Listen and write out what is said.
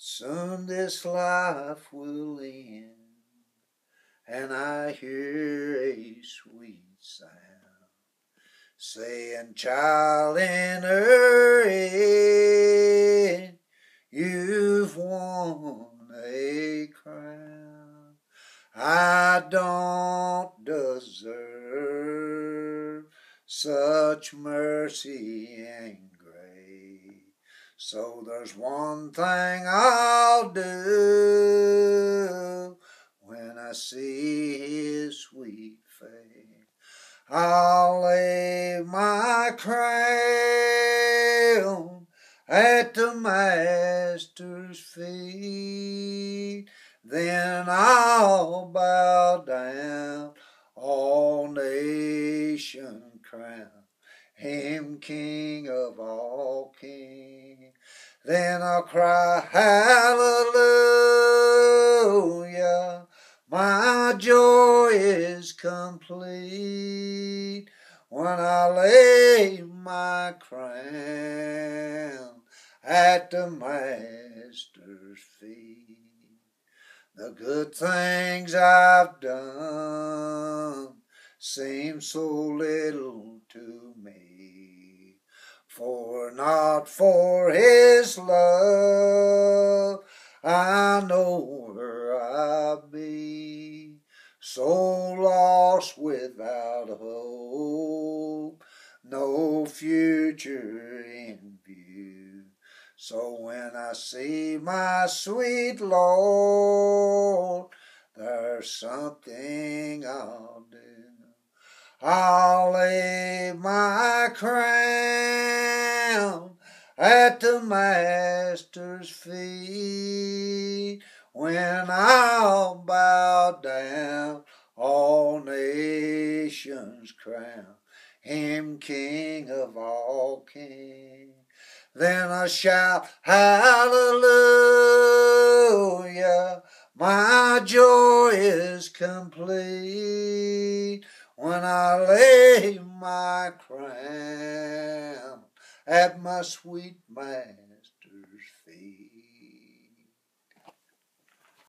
Soon this life will end, and I hear a sweet sound saying, Child in earth, you've won a crown. I don't deserve such mercy and so there's one thing I'll do when I see his sweet face. I'll lay my crown at the master's feet. Then I'll bow down all nation crown him King of all kings. Then I'll cry, Hallelujah, my joy is complete when I lay my crown at the Master's feet. The good things I've done seem so little to me. Not for his love I know where I be, so lost without hope, no future in view. So when I see my sweet Lord, there's something I'll do. I'll lay my crown at the Master's feet when I'll bow down all nations crown him King of all kings. Then I shout, Hallelujah, my joy is complete when I lay my crown at my sweet mass.